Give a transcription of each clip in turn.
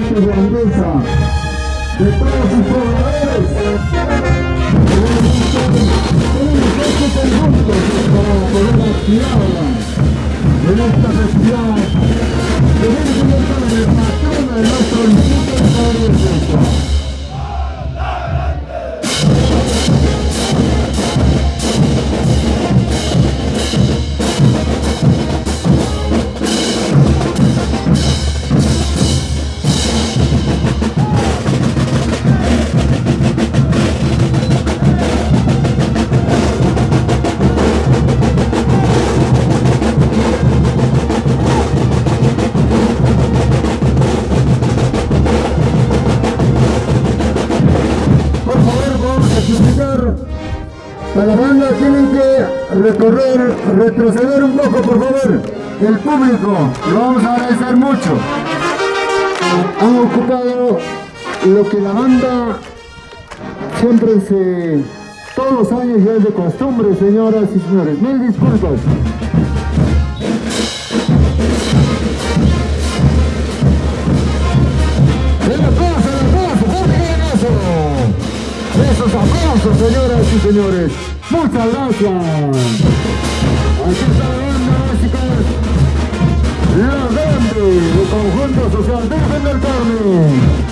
espíritu de grandeza de todos sus pobladores. Para poder activarla en esta necesidad. Tenemos que estar en la zona de retroceder un poco, por favor. El público, lo vamos a agradecer mucho. Han ocupado lo que la banda siempre se... Todos los años ya es de costumbre, señoras y señores. Mil disculpas. ¡Esos aplausos, señoras y señores! Muchas gracias. Aquí está la banda, chicos. La grande el conjunto social del Carmen.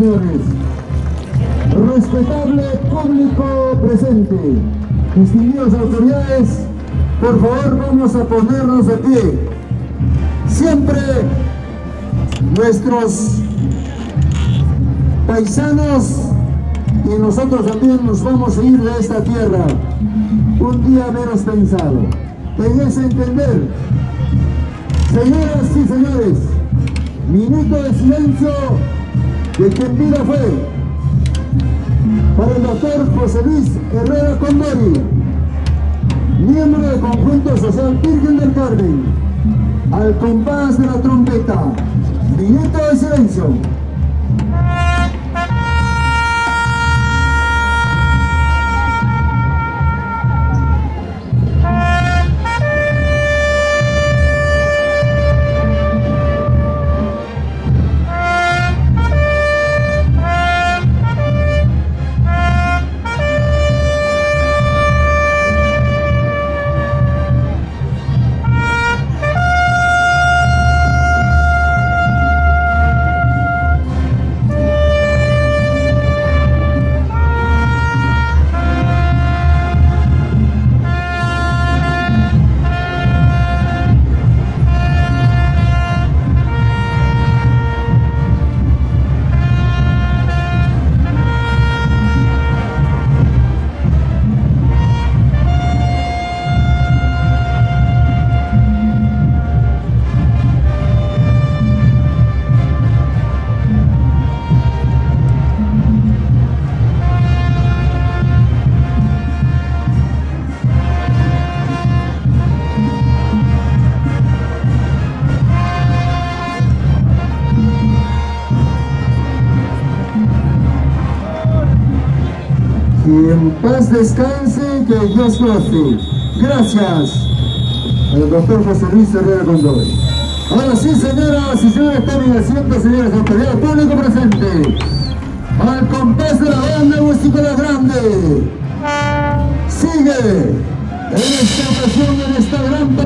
Señores. Respetable público presente, distinguidas autoridades, por favor vamos a ponernos de pie. Siempre nuestros paisanos y nosotros también nos vamos a ir de esta tierra un día menos pensado. Tenés a entender, señoras y señores, minuto de silencio de quien vida fue para el doctor José Luis Herrera Condori, miembro del Conjunto Social Virgen del Carmen, al compás de la trompeta. Minuto de silencio. Paz descanse, que Dios goce. Gracias al doctor José Luis Herrera Condoy. Ahora sí, señoras y señores, tomen asiento, señores, autoridad público presente. Al compás de la banda musical grande. Sigue en esta ocasión, en esta gran.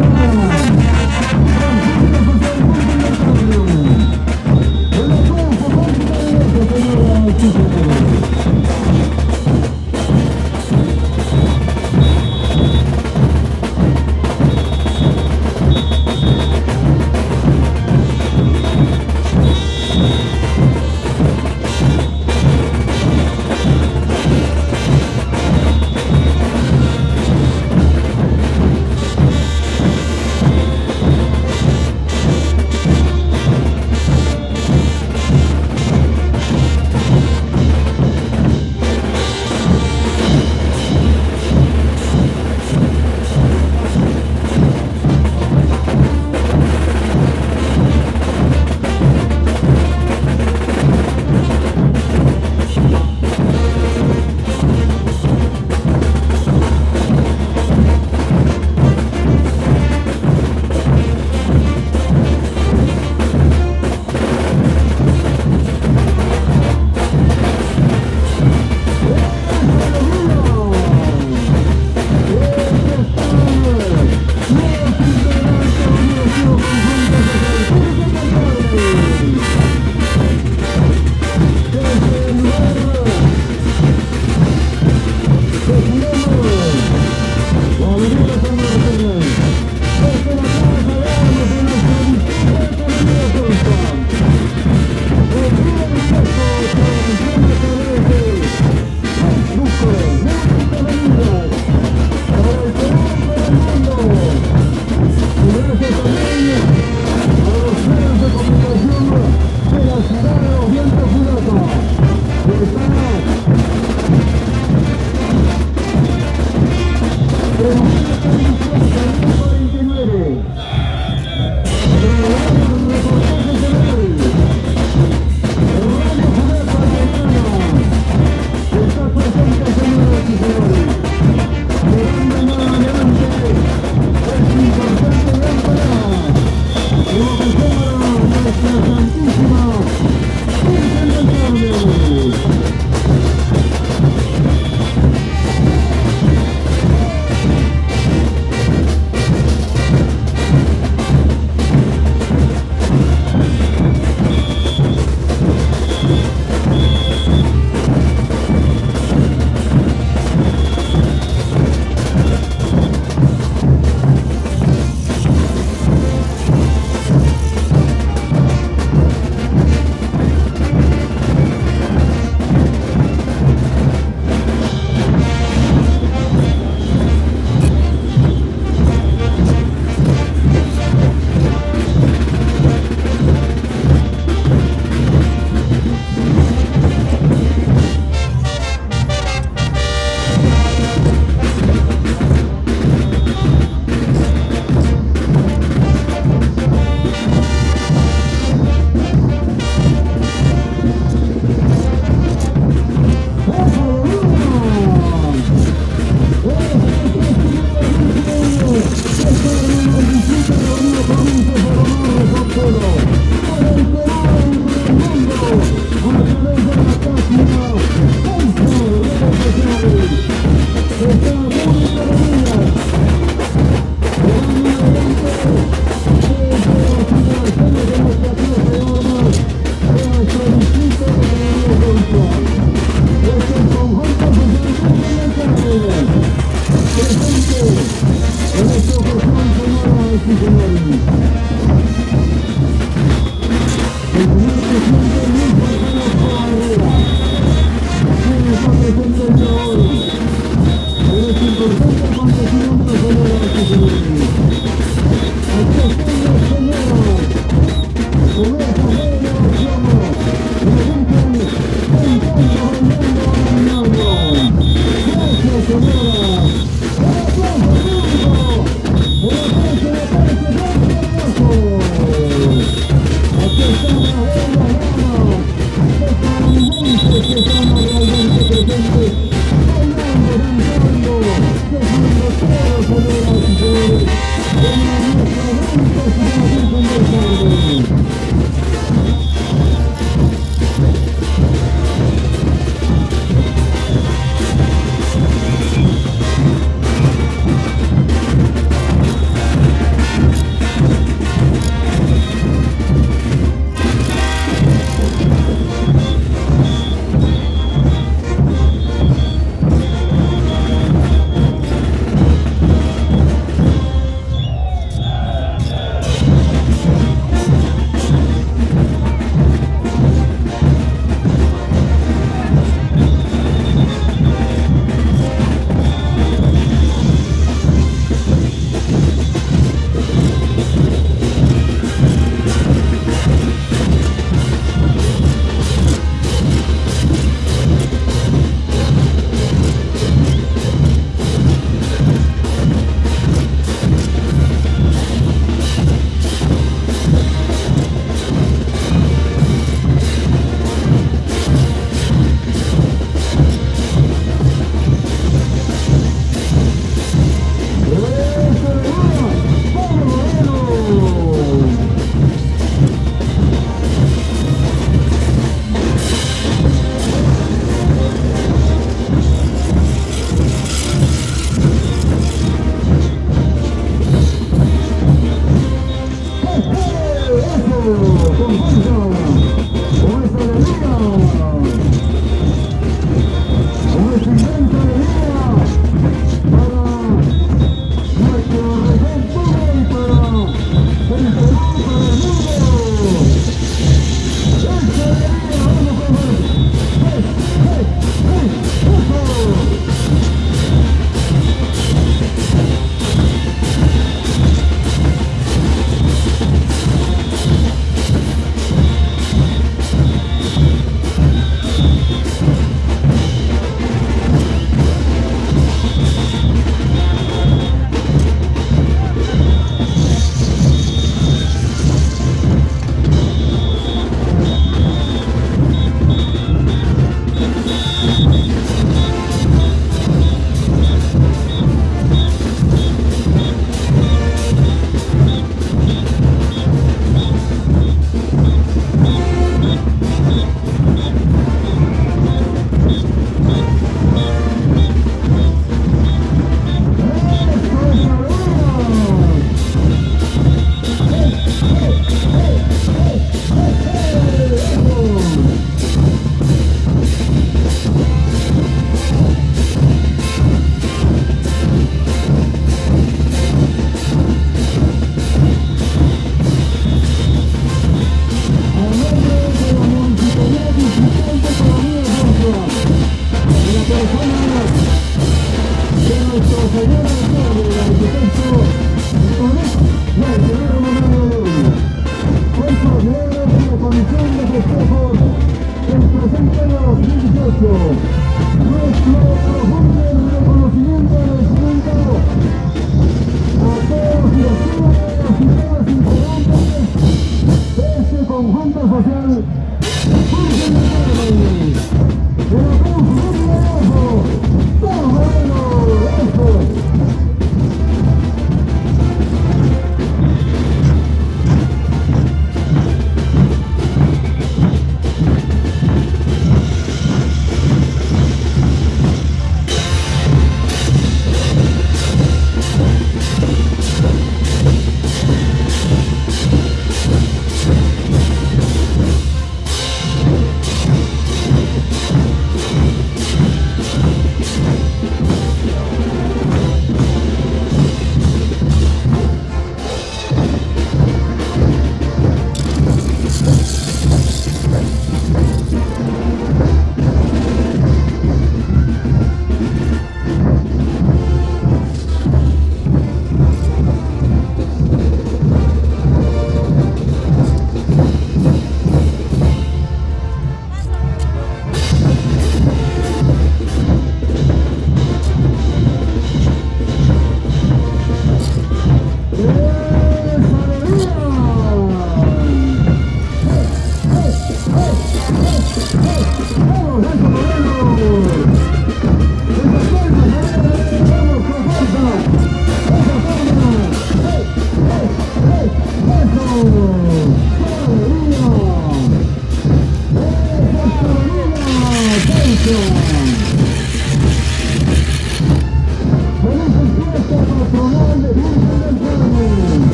conjunto social